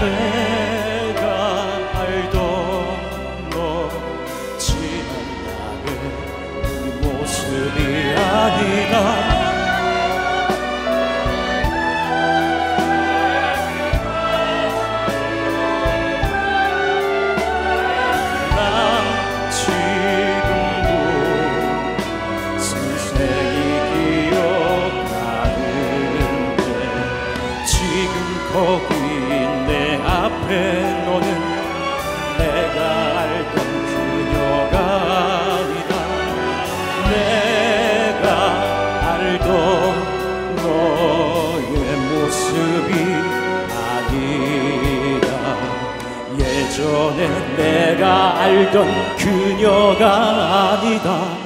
happen. 알던 그녀가 아니다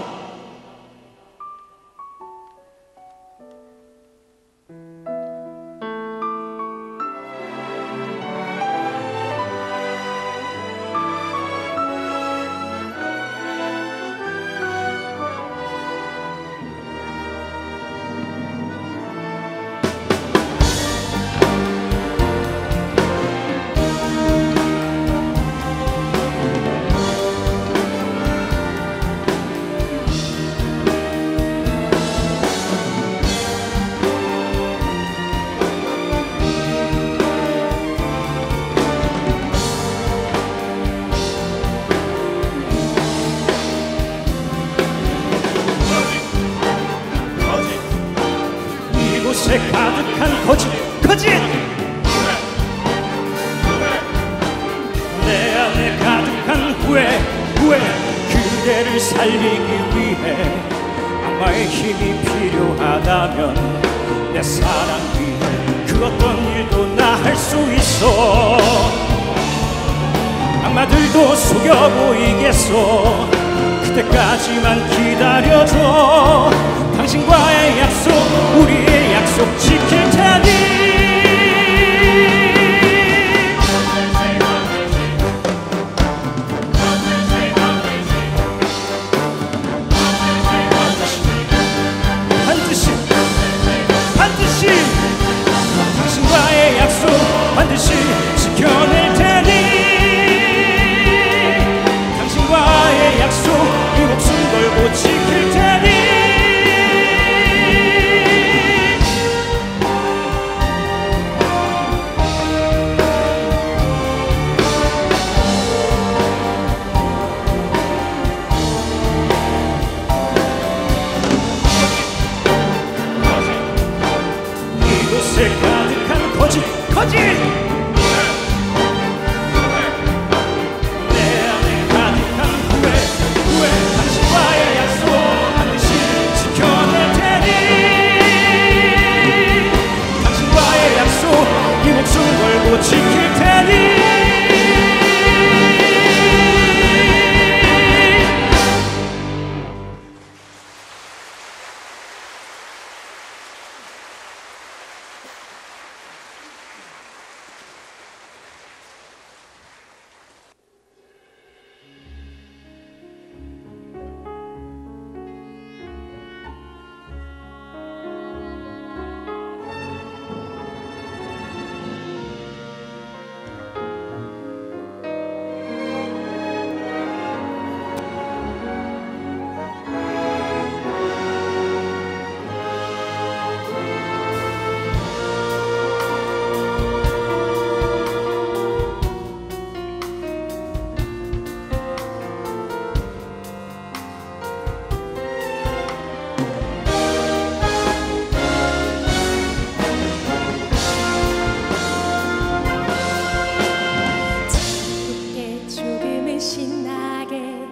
신나게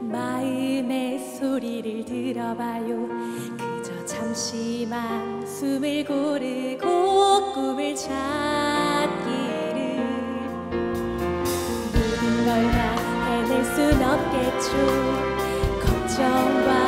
마음의 소리를 들어봐요. 그저 잠시만 숨을 고르고 꿈을 찾기를. 모든 걸 다 해낼 순 없겠죠. 걱정과